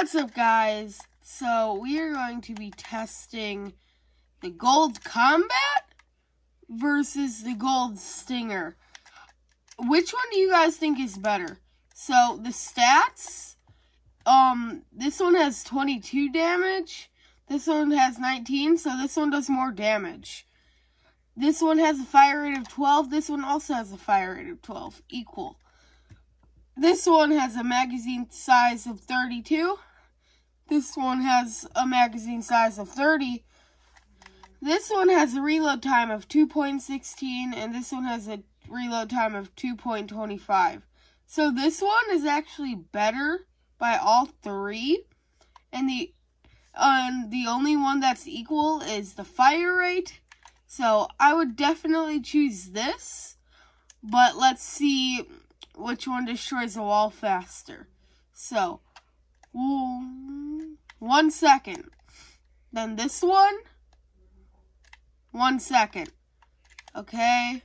What's up, guys? So, we are going to be testing the Gold Combat versus the Gold Stinger. Which one do you guys think is better? So, the stats, um, this one has 22 damage, this one has 19, so this one does more damage. This one has a fire rate of 12, this one also has a fire rate of 12, equal. This one has a magazine size of 32. This one has a magazine size of 30. This one has a reload time of 2.16 and this one has a reload time of 2.25. So this one is actually better by all three. And the um, the only one that's equal is the fire rate. So I would definitely choose this. But let's see which one destroys the wall faster. So, Mm, one second. Then this one, one second. Okay.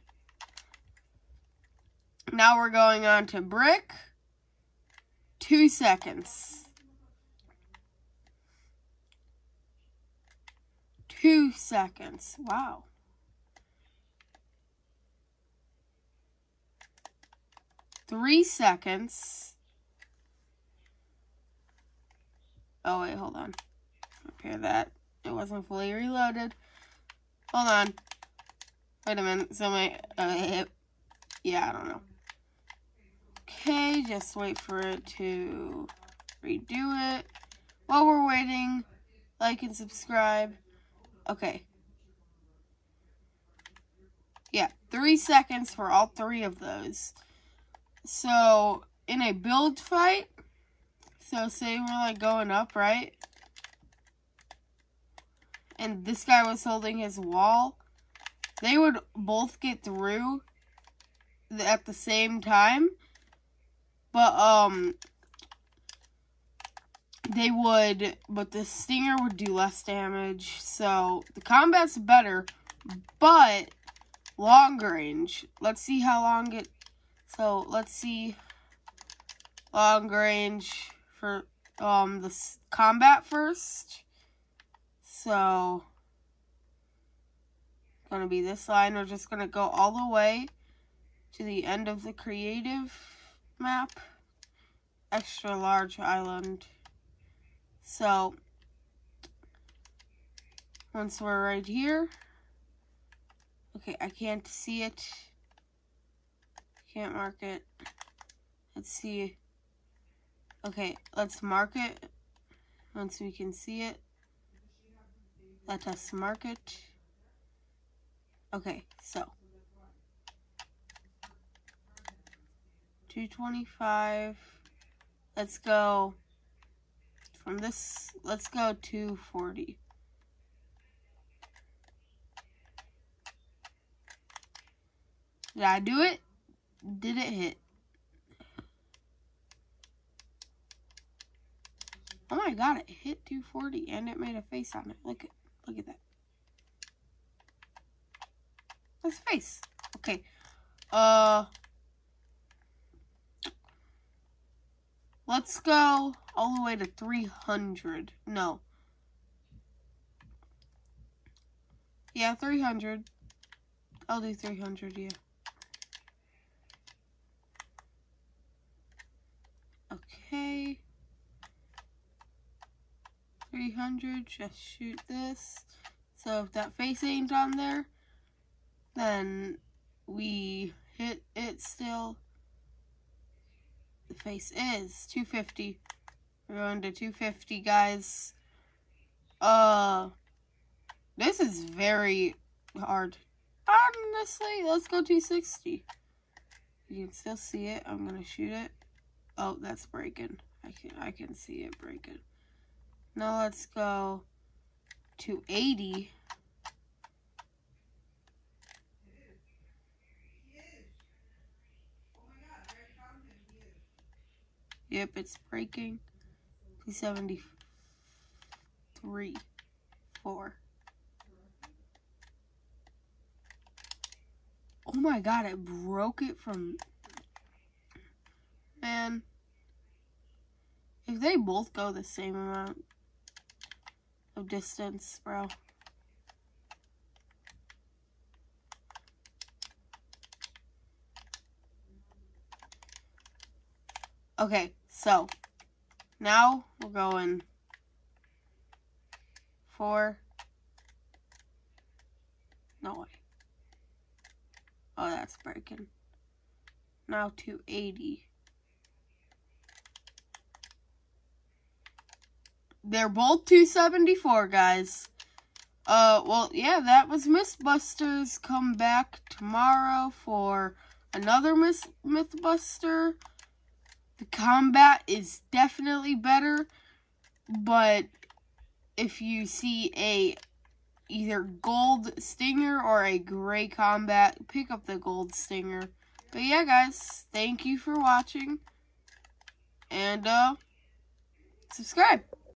Now we're going on to brick. Two seconds. Two seconds. Wow. three seconds. Oh, wait, hold on. Repair that. It wasn't fully reloaded. Hold on. Wait a minute. So my, uh, yeah, I don't know. Okay, just wait for it to redo it. While we're waiting, like and subscribe. Okay. Yeah, three seconds for all three of those. So, in a build fight, so say we're like going up, right? And this guy was holding his wall. They would both get through at the same time. But, um, they would, but the Stinger would do less damage. So, the combat's better, but long range. Let's see how long it so let's see long range for um the combat first. So gonna be this line. We're just gonna go all the way to the end of the creative map. Extra large island. So once we're right here, okay, I can't see it. Can't mark it. Let's see. Okay, let's mark it once we can see it. Let us mark it. Okay, so. 225. Let's go from this, let's go 240. Did I do it? did it hit? Oh my god, it hit 240 and it made a face on it. Look at look at that. That's face. Okay. Uh Let's go all the way to 300. No. Yeah, 300. I'll do 300, yeah. Okay. 300, just shoot this. So if that face ain't on there, then we hit it still. The face is 250. We're going to 250, guys. Uh, this is very hard. Honestly, let's go 260. You can still see it. I'm to shoot it. Oh, that's breaking. I can I can see it breaking. Now let's go to 80. Yep, it's breaking. 273. 4. Oh my god, it broke it from man. If they both go the same amount of distance, bro. Okay, so now we're going four. No way. Oh, that's breaking. Now 280. They're both 274, guys. Uh, well, yeah, that was Mythbusters. Come back tomorrow for another Myth Mythbuster. The combat is definitely better, but if you see a either gold stinger or a gray combat, pick up the gold stinger. But yeah, guys, thank you for watching, and uh, subscribe.